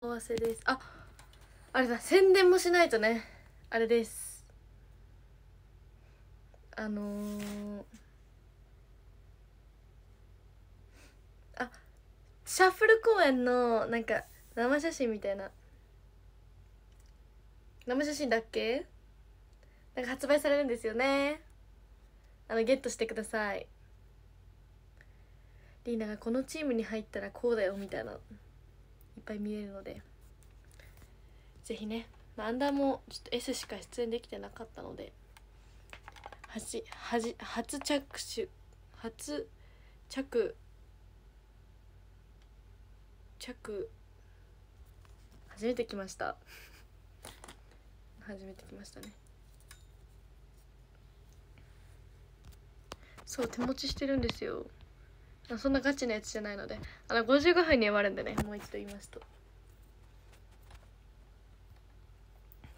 幸せです。ああれだ。宣伝もしないとね。あれです。あのー、あシャッフル公演のなんか生写真みたいな。生写真だっけ？なんか発売されるんですよね。あのゲットしてください。リーナがこのチームに入ったらこうだよみたいな。ぱい見れるので。ぜひねアンダーもちょっと S しか出演できてなかったのではじはじ初着手初着着初めて来ました。初めて来ましたね。そう手持ちしてるんですよ。そんなガチなやつじゃないので。あの55分に終わるんでね。もう一度言いますと。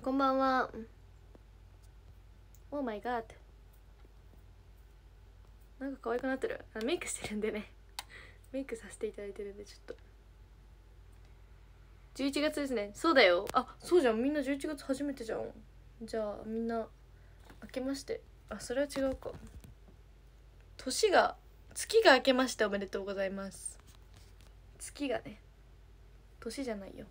こんばんは。Oh my god なんか可愛くなってる。あメイクしてるんでね。メイクさせていただいてるんでちょっと。11月ですね。そうだよ。あそうじゃん。みんな11月初めてじゃん。じゃあみんな明けまして。あそれは違うか。年が月が明けましておめでとうございます。月がね年じゃないよ。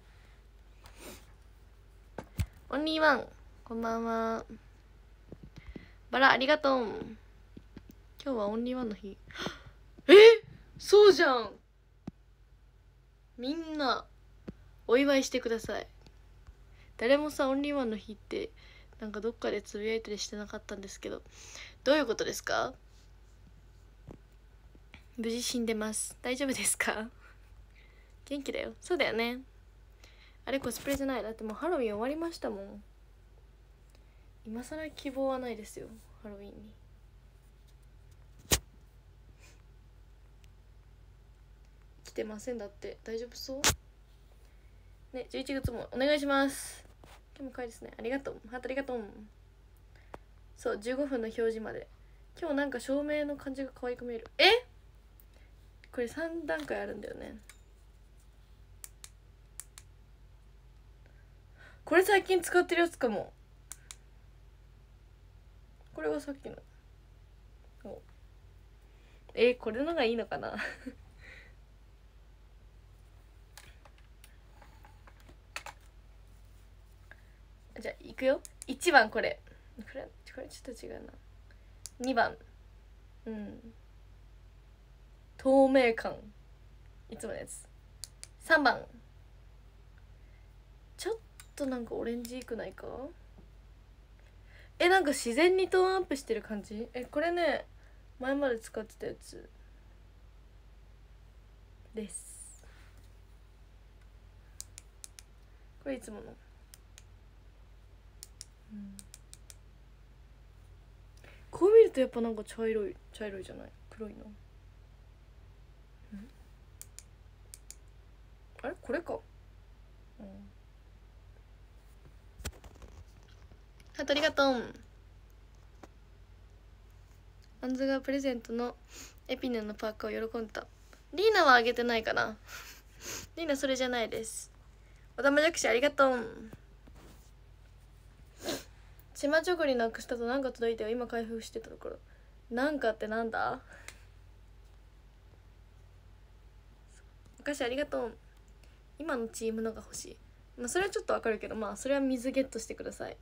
オンリーワンこんばんは。バラありがとう。今日はオンリーワンの日。え？そうじゃん。みんなお祝いしてください。誰もさオンリーワンの日ってなんかどっかでつぶやいたりしてなかったんですけどどういうことですか？無事死んでます。大丈夫ですか？元気だよ。そうだよね。あれコスプレじゃない？だってもうハロウィン終わりましたもん。今更希望はないですよ。ハロウィンに。来てませんだって。大丈夫そう？ね11月も。お願いします。今日も可愛いですね。ありがとう。ハートありがとう。そう15分の表示まで。今日なんか照明の感じが可愛く見える。え？これ3段階あるんだよね。これ最近使ってるやつかも。これはさっきの。えー、これのがいいのかな？じゃあいくよ。1番これ。これこれちょっと違うな。2番。うん。透明感。いつものやつ。3番。ちょっとなんかオレンジいくないか？えなんか自然にトーンアップしてる感じ？えこれね前まで使ってたやつ。です。これいつもの。うん。こう見るとやっぱなんか茶色い茶色いじゃない？黒いのあれこれかうんハートありがとう。アンズがプレゼントのエピネのパーカーを喜んだ。リーナはあげてないかな。リーナそれじゃないです。おたまじゃくしありがとう。チマチョコリなくしたとなんか届いてよ。今開封してたところ。なんかってなんだ？お菓子ありがとう。今のチームのが欲しい。まあそれはちょっとわかるけどまあそれは水ゲットしてください。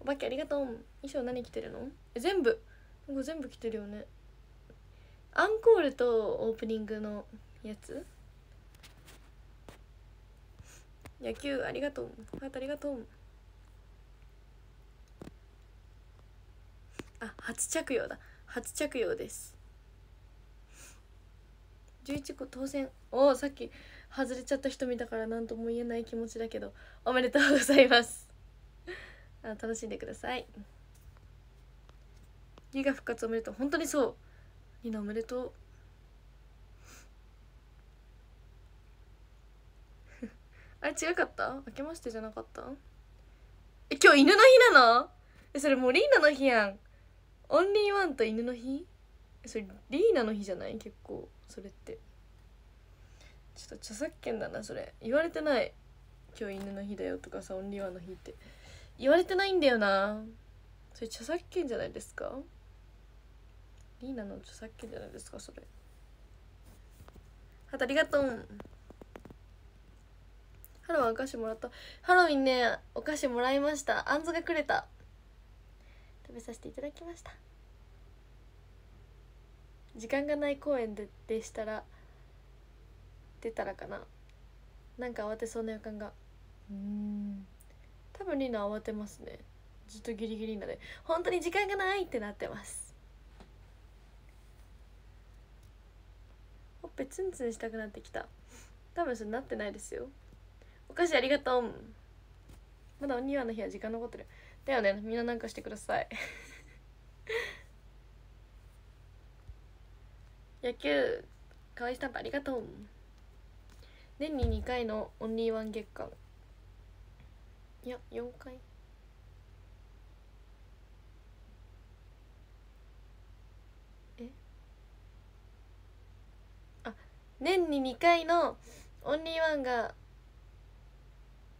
お化けありがとう。衣装何着てるの？え全部。なんか全部着てるよね。アンコールとオープニングのやつ？野球ありがとう。ハートありがとう。あ初着用だ。初着用です。11個当選。おおさっき外れちゃった人見たから何とも言えない気持ちだけど。おめでとうございますあ楽しんでください。リが復活おめでとう。本当にそう。リナおめでとう。あれ違かった？明けましてじゃなかった？え今日犬の日なの？えそれもうリーナの日やん。オンリーワンと犬の日？それリーナの日じゃない？結構それって。ちょっと著作権だなそれ。言われてない。今日犬の日だよとかさオンリーワンの日って。言われてないんだよな。それ著作権じゃないですか？リーナの著作権じゃないですか？それ。ありがとう。ハロウィンお菓子もらった。ハロウィンねお菓子もらいました。あんずがくれた。食べさせていただきました。時間がない公園ででしたら出たらかな。なんか慌てそうな予感が。うん。多分リナ慌てますね。ずっとギリギリなで。本当に時間がないってなってます。ほっぺツンツンしたくなってきた。多分それなってないですよ。お菓子ありがとう。まだお庭の日は時間残ってる。だよね。みんななんかしてください。野球かわいスタンプありがとう。年に2回のオンリーワン月間。いや4回。え？あ年に2回のオンリーワンが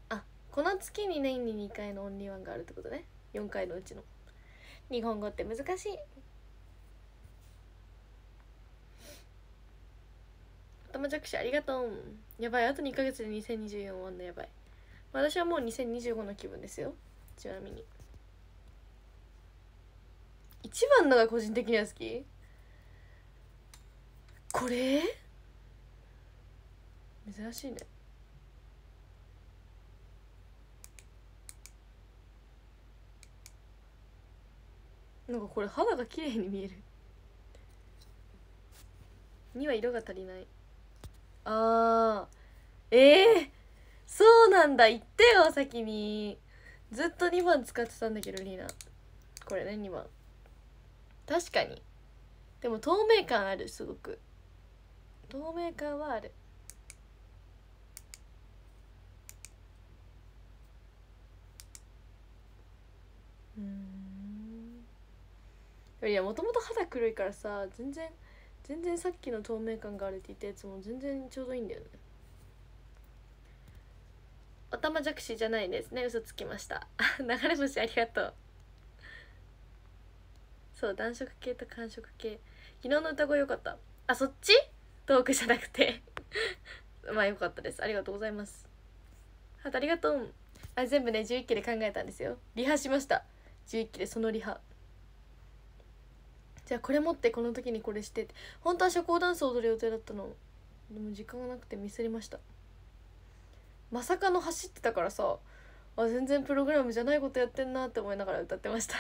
あこの月に年に2回のオンリーワンがあるってことね。4回のうちの。日本語って難しい。頭着手ありがとう。やばい。あと2ヶ月で2024終わんのやばい。私はもう2025の気分ですよ。ちなみに。一番のが個人的には好き？これ？珍しいね。なんかこれ肌が綺麗に見える。には色が足りない。あー。ええー、そうなんだ言ってよ先に。ずっと2番使ってたんだけどリーナ。これね2番。確かに。でも透明感あるすごく。透明感はある。うん。いやもともと肌黒いからさ全然全然さっきの透明感があるって言ったやつも全然ちょうどいいんだよね。おたまじゃくしじゃないですね。嘘つきました。流れ星ありがとう。そう暖色系と寒色系。昨日の歌声よかった。あそっち？トークじゃなくて。まあよかったです。ありがとうございます。あありがとう。あ全部ね11期で考えたんですよ。リハしました。11期でそのリハ。じゃあこれ持ってこの時にこれしてって。本当は社交ダンス踊る予定だったの。でも時間がなくてミスりました。まさかの走ってたからさあ全然プログラムじゃないことやってんなって思いながら歌ってました。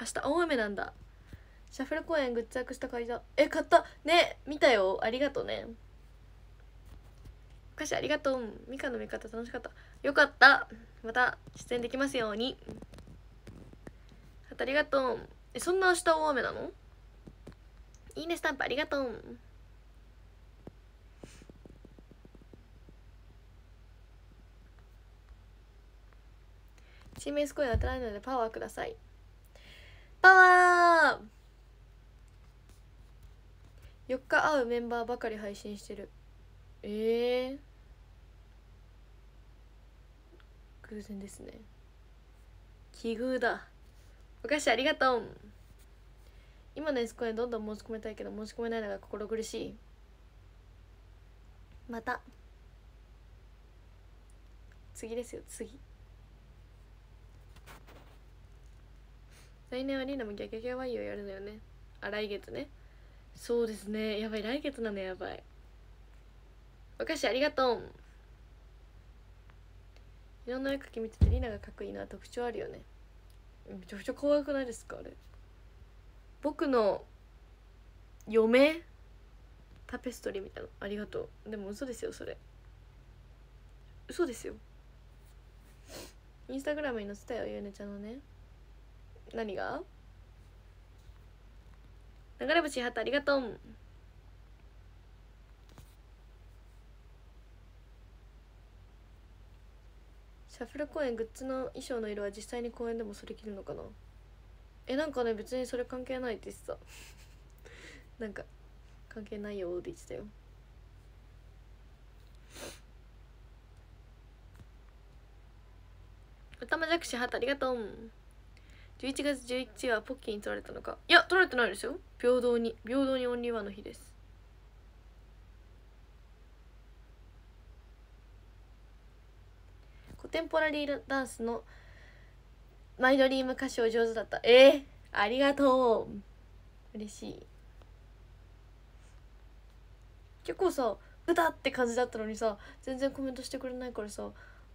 明日大雨なんだ。シャッフル公演グッズ役した会社え買った。ね見たよ。ありがとうね。お菓子ありがとうミカの見方楽しかった。よかった。また出演できますように。ありがとうえそんな明日大雨なの？いいねスタンプありがとうチームエスコイン当たらないのでパワーください。パワー4日会うメンバーばかり配信してる。ええー、偶然ですね。奇遇だ。お菓子ありがとう。今のエスコインどんどん申し込めたいけど申し込めないのが心苦しい。また。次ですよ次。来年はリーナもギャギャギャワイをやるのよね。あ来月ね。そうですね。やばい。来月なのやばい。お菓子ありがとういろんな絵描き見ててリーナがかっこいいな特徴あるよね。めちゃくちゃ可愛くないですかあれ。僕の嫁タペストリーみたいなありがとう。でも嘘ですよそれ。嘘ですよ。インスタグラムに載せたよゆうねちゃんのね。何が？流れ星ハートありがとう。シャッフル公演グッズの衣装の色は実際に公演でもそれ着るのかな？えなんかね別にそれ関係ないって言ってた。なんか関係ないよって言ってたよ。おたまじゃくしハートありがとう。11月11日はポッキーに取られたのか。いや取られてないですよ。平等に平等にオンリーワンの日です。コテンポラリーダンスのマイドリーム歌唱上手だった。えー、ありがとう。嬉しい。結構さ歌って感じだったのにさ全然コメントしてくれないからさ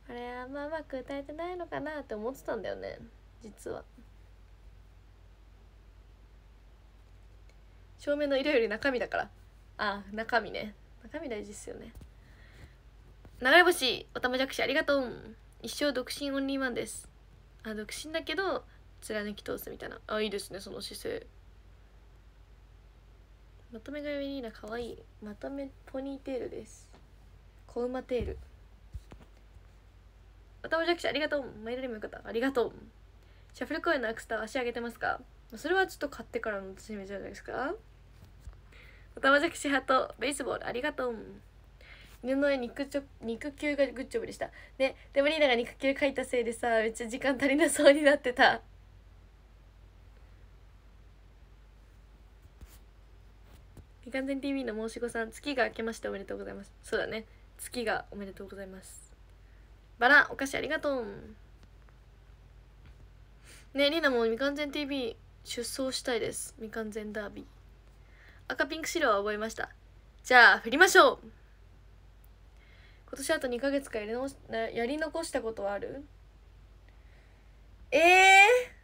あれあんまうまく歌えてないのかなって思ってたんだよね。実は。正面の色より中身だから。あ中身ね。中身大事っすよね。流れ星おたまじゃくしありがとう。一生独身オンリーワンです。あ独身だけど貫き通すみたいな。あいいですねその姿勢。まとめがよりいいなかわいい。まとめポニーテールです。小馬テール。おたまじゃくしありがとう。マイドリームよかった。ありがとう。シャッフル公園のアクスター足上げてますか？それはちょっと買ってからの楽しみじゃないですか？おたまじゃくしハートベースボールありがとう。犬の絵肉ちょ肉球がグッジョブでした。ででもリーナが肉球描いたせいでさめっちゃ時間足りなそうになってた。みかんぜん TV の申し子さん月が明けましておめでとうございます。そうだね。月がおめでとうございます。バラお菓子ありがとう。ねりなもみかんぜん TV 出走したいです。みかんぜんダービー。赤ピンク白は覚えました。じゃあ振りましょう。今年あと2ヶ月かやり直しやり残したことはあるええー、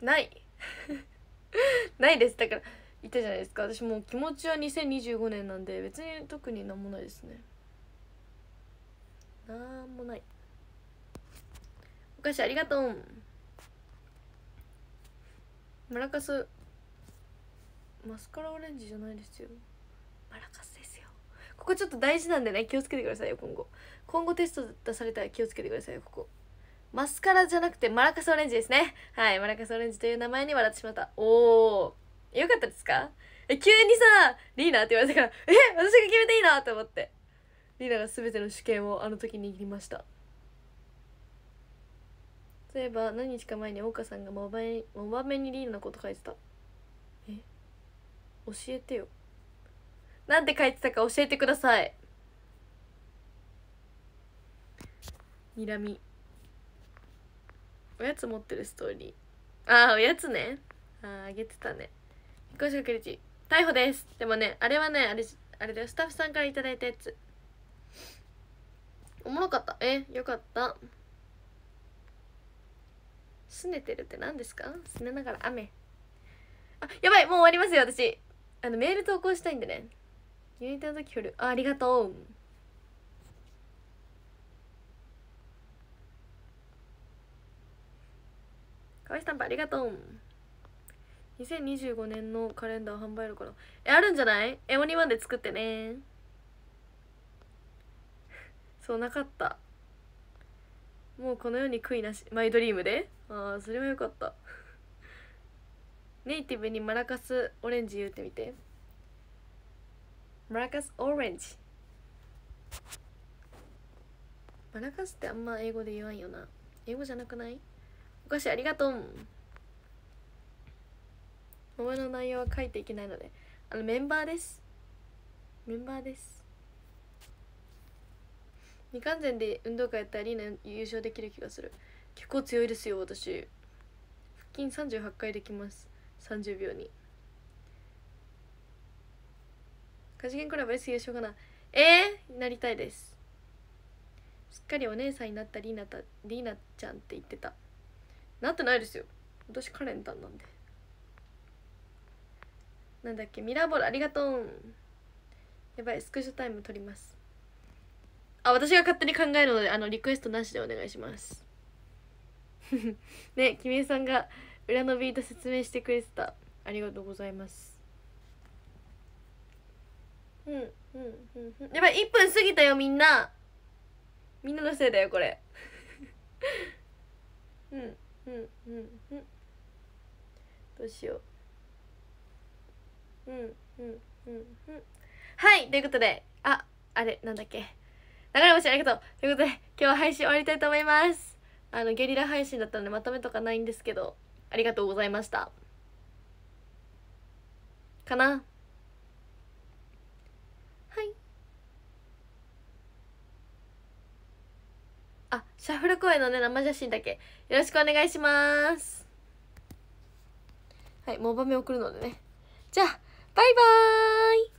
ない。ないです。だから言ったじゃないですか。私もう気持ちは2025年なんで別に特になんもないですね。なんもない。お菓子ありがとう。マラカス。マスカラオレンジじゃないですよ。マラカスですよ。ここちょっと大事なんでね気をつけてくださいよ今後。今後テスト出されたら気をつけてくださいよここ。マスカラじゃなくてマラカスオレンジですね。はいマラカスオレンジという名前に笑ってしまった。おおよかったですか？え急にさ「リーナ」って言われたから「え私が決めていいな!」って思って。リーナが全ての主権をあの時握りました。そういえば何日か前に岡さんがモバメモバメにリーナのこと書いてた。え教えてよ。なんて書いてたか教えてください。にらみ。おやつ持ってるストーリー。ああおやつね。あああげてたね。引っ越しかけるち。逮捕です。でもねあれはねあれあれだよ。スタッフさんから頂いたやつ。おもろかった。えよかった。すねてるって何ですか？すねながら雨。あやばい。もう終わりますよ私。あのメール投稿したいんでね。ユニタの時振る。あありがとう。かわいスタンプありがとう。2025年のカレンダー販売あるかな。えあるんじゃない？エモニワンで作ってね。そうなかった。もうこの世に悔いなし。マイドリームで？ああそれはよかった。ネイティブにマラカスオレンジ言うてみて。マラカスオレンジ。マラカスってあんま英語で言わんよな。英語じゃなくない？お菓子ありがとう。桃の内容は書いていけないので。あのメンバーです。メンバーです。未完全で運動会やったらリーナ優勝できる気がする。結構強いですよ私。腹筋38回できます。30秒に。カジゲンコラボ S 優勝かな。えー、なりたいです。すっかりお姉さんになったリーナたリーナちゃんって言ってた。なってないですよ。私カレンタンなんで。なんだっけミラーボールありがとうやばいスクショタイム取ります。あ私が勝手に考えるのであのリクエストなしでお願いします。ね君江さんが裏のビート説明してくれてた。ありがとうございます。うんうんうんうん。やばい1分過ぎたよみんな。みんなのせいだよこれ。うん。うんうんうんどうしよううんうんうんうんはいということでああれなんだっけ流れ星ありがとうということで今日は配信終わりたいと思いますあのゲリラ配信だったのでまとめとかないんですけどありがとうございましたかなはいあシャッフル公演のね生写真だけ。よろしくお願いします。はいもう場面送るのでね。じゃあバイバーイ。